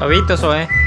Suavito, Zoe.